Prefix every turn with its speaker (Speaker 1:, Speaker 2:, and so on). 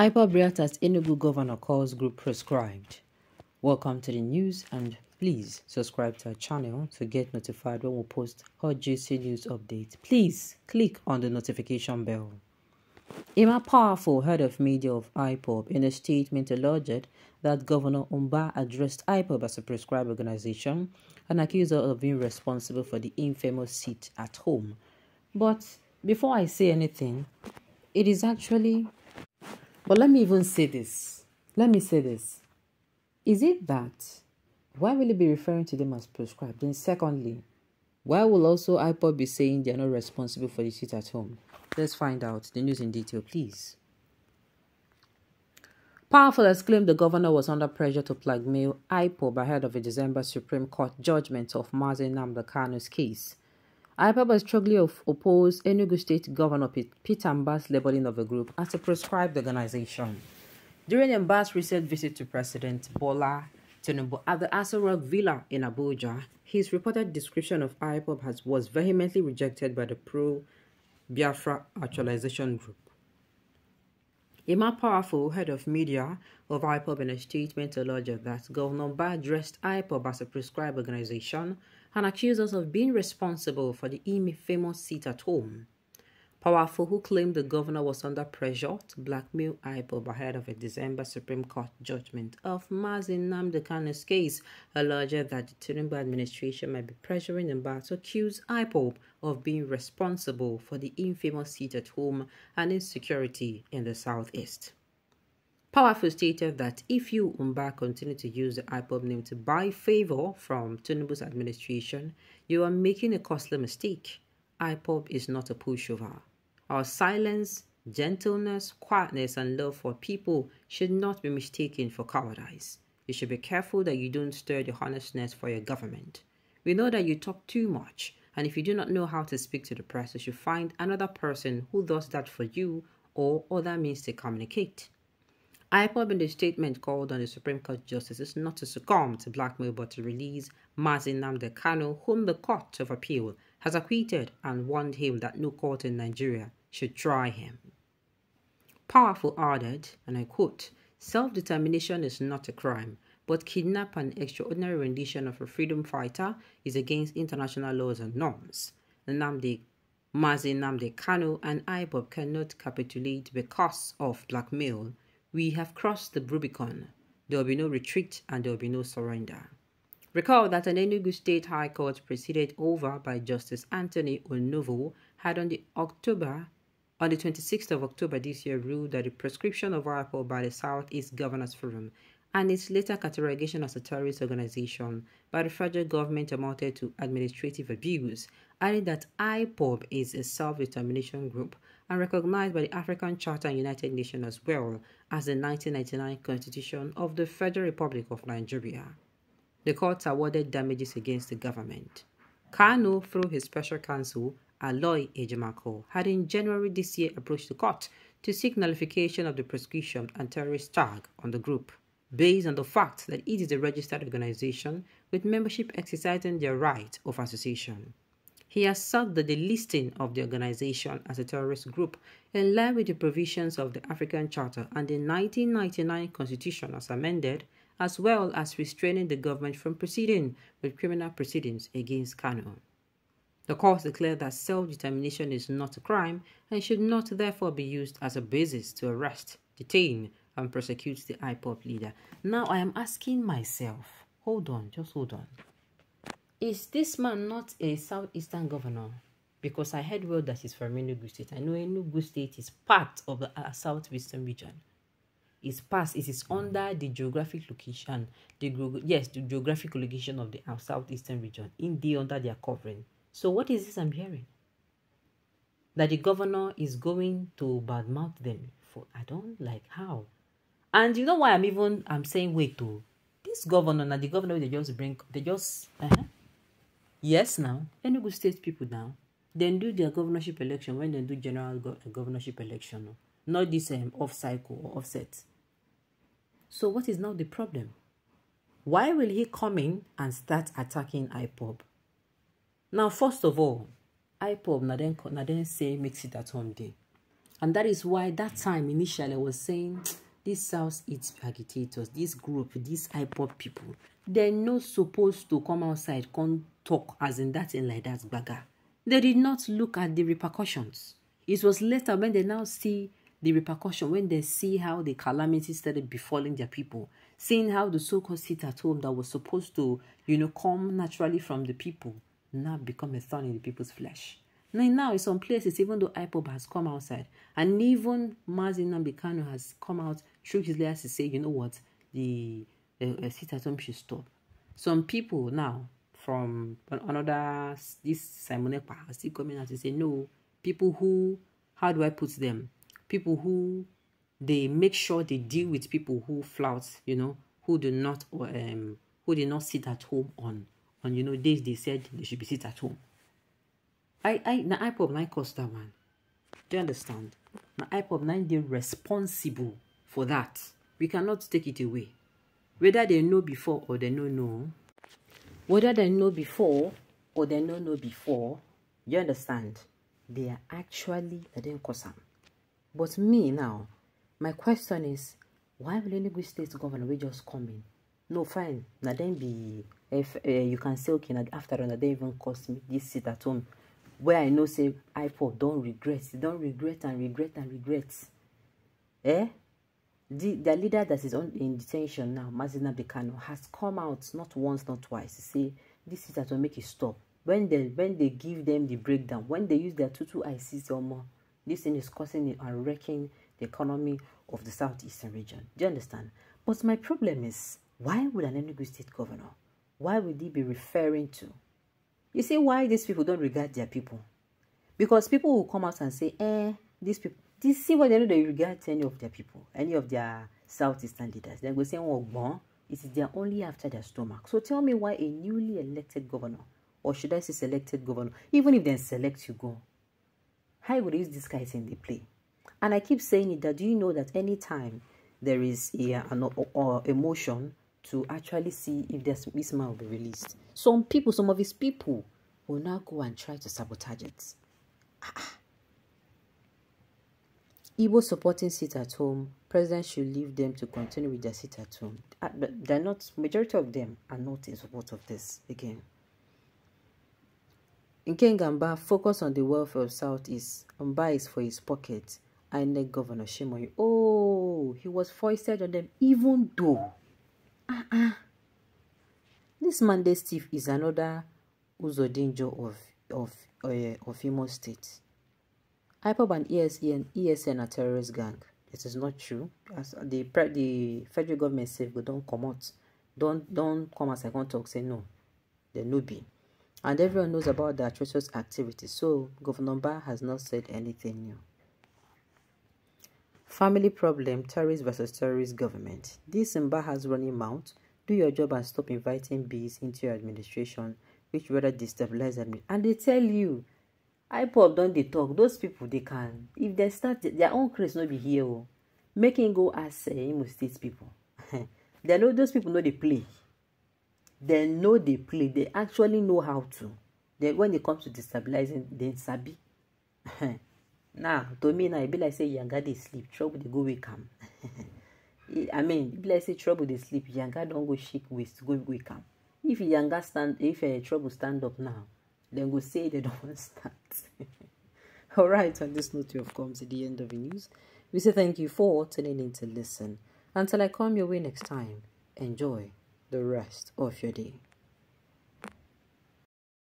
Speaker 1: IPOB reacts Enugu governor calls group prescribed. Welcome to the news and please subscribe to our channel to get notified when we post hot juicy news updates. Please click on the notification bell. Emma Powerful, head of media of IPOB, in a statement alleged that Governor Mbah addressed IPOB as a prescribed organization and accused her of being responsible for the infamous seat at home. But before I say anything, it is actually but let me even say this. Let me say this. Is it that why will it be referring to them as prescribed? Then secondly, why will also IPOB be saying they are not responsible for the seat at home? Let's find out the news in detail, please. Powerful has claimed the governor was under pressure to blackmail IPOB ahead of a December Supreme Court judgment of Mazi Nnamdi case. IPOB has strongly opposed Enugu State Governor Peter Mbah's labeling of the group as a proscribed organization. During Mbah's recent visit to President Bola Tinubu at the Aso Rock Villa in Abuja, his reported description of IPOB has, was vehemently rejected by the pro-Biafra actualization group. Emma Powerful, head of media of IPOB in a statement alleged that Governor Mbah addressed IPOB as a prescribed organization and accused us of being responsible for the famous seat at home. Powerful, who claimed the governor was under pressure to blackmail IPOB ahead of a December Supreme Court judgment of Mazi Nnamdi Kanu's case, alleged that the Tinubu administration might be pressuring Mbah to accuse IPOB of being responsible for the infamous seat at home and insecurity in the southeast. Powerful stated that if you, Mbah, continue to use the IPOB name to buy favor from Tinubu's administration, you are making a costly mistake. IPOB is not a pushover. Our silence, gentleness, quietness, and love for people should not be mistaken for cowardice. You should be careful that you don't stir the honestness for your government. We know that you talk too much, and if you do not know how to speak to the press, you should find another person who does that for you or other means to communicate. IPOB in the statement called on the Supreme Court justices not to succumb to blackmail but to release Mazi Nnamdi Kanu, whom the Court of Appeal has acquitted and warned him that no court in Nigeria should try him. Powerful added, and I quote, Self-determination is not a crime, but kidnap an extraordinary rendition of a freedom fighter is against international laws and norms. Nnamdi Mazi Nnamdi Kanu and IPOB cannot capitulate because of blackmail we have crossed the Rubicon. There will be no retreat and there will be no surrender. Recall that an Enugu State High Court presided over by Justice Anthony Onovo had on the October on the 26th of October this year ruled that the prescription of alcohol by the Southeast Governors Forum and its later categorization as a terrorist organization by the federal government amounted to administrative abuse, adding that IPOB is a self-determination group and recognized by the African Charter and United Nations as well as the 1999 Constitution of the Federal Republic of Nigeria. The courts awarded damages against the government. Kanu, through his special counsel, Aloy Ejimakor, had in January this year approached the court to seek nullification of the prosecution and terrorist tag on the group based on the fact that it is a registered organization with membership exercising their right of association. He has sought the delisting of the organization as a terrorist group in line with the provisions of the African Charter and the 1999 Constitution as amended, as well as restraining the government from proceeding with criminal proceedings against Kanu. The court declared that self-determination is not a crime and should not therefore be used as a basis to arrest, detain, and prosecute the IPOB leader. Now I am asking myself, hold on, just hold on. Is this man not a southeastern governor? Because I heard well that he's from Enugu State. I know Enugu State is part of the uh, southwestern region. It's past, it is under the geographic location, the yes, the geographic location of the uh, southeastern region, in the under their covering. So what is this I'm hearing? That the governor is going to badmouth them for I don't like how. And you know why I'm even I'm saying wait to this governor now the governor they just bring they just uh-huh. Yes now. Enugu state people now then do their governorship election when they do general go governorship election no? not this um, off cycle or offset. So what is now the problem? Why will he come in and start attacking IPOB now first of all IPOB na then na say mix it at home day. And that is why that time initially I was saying these South East agitators, this group, these IPOB people, they're not supposed to come outside, come talk as in that in like that bagger. They did not look at the repercussions. It was later when they now see the repercussion, when they see how the calamity started befalling their people, seeing how the so-called sit at home that was supposed to, you know, come naturally from the people, now become a thorn in the people's flesh. Now, in some places, even though IPOB has come outside, and even Mazi Nnamdi Kanu has come out through his letters to say, you know what, the uh, uh, sit at home should stop. Some people now from another, this Simon Ekpa still coming out to say, no, people who, how do I put them? People who, they make sure they deal with people who flout, you know, who do not, um, who did not sit at home on, on, you know, days they said they should be sit at home. I, I, na IPOB nine cost that one. Do you understand? Na IPOB nine they responsible for that. We cannot take it away. Whether they know before or they know, whether they know before or they don't know before, you understand? They are actually a den cause But me now, my question is, why will any state governor we just come in? No, fine. Now then be if uh, you can say okay, now after all, they even cost me this seat at home where I know say IPOB don't regret, don't regret and regret and regret. Eh? The, the leader that is on in detention now, Mazi Nnamdi Kanu, has come out not once, not twice to say this is to make it stop. When they when they give them the breakdown, when they use their tutu ICC or more, this thing is causing and wrecking the economy of the southeastern region. Do you understand? But my problem is, why would an Enugu state governor, why would he be referring to you see why these people don't regard their people? Because people will come out and say, eh, these people, this see why they know they regard any of their people, any of their Southeastern leaders. They go say, oh, bon, it is they are only after their stomach. So tell me why a newly elected governor, or should I say selected governor, even if they select you go, how would use this guy in the play? And I keep saying it that do you know that anytime there is a, an or, or emotion to actually see if this, this man will be released. Some people, some of his people, will now go and try to sabotage it. Ah, ah. Ah. Igbo supporting sit at home, president should leave them to continue with their sit at home. But they're not, majority of them are not in support of this again. In Kengamba, focus on the welfare of Southeast. Mbah is for his pocket. I INEC Governor Shimoy. Oh, he was foisted on them even though uh-uh. This Monday Steve is another Uzodimma of of uh, of Imo State. IPOB and ESN, ESN are terrorist gang. This is not true. As the the federal government said, but don't come out. Don't don't come as I can talk. Say no. They no be. And everyone knows about the atrocious activities. So Governor Ba has not said anything new. Family problem, terrorist versus terrorist government. This Mbah has running mouth. Do your job and stop inviting bees into your administration, which rather destabilize them. And they tell you, IPOP don't they talk. Those people, they can. If they start, their own craze not be here. Oh. Making go as uh, Imo State people. they know those people know they play. They know they play. They actually know how to. They, when it comes to destabilizing, they sabi. now to me now e be like say yanga dey sleep trouble dey go wake am i mean e be like say trouble dey sleep yanga don go shake waist go wake am if yanga stand if uh, trouble stand up now dem go say dem don wan start. Alright on this note we have come to the end of the news. We say thank you for tuning in to listen. Until i come your way next time enjoy the rest of your day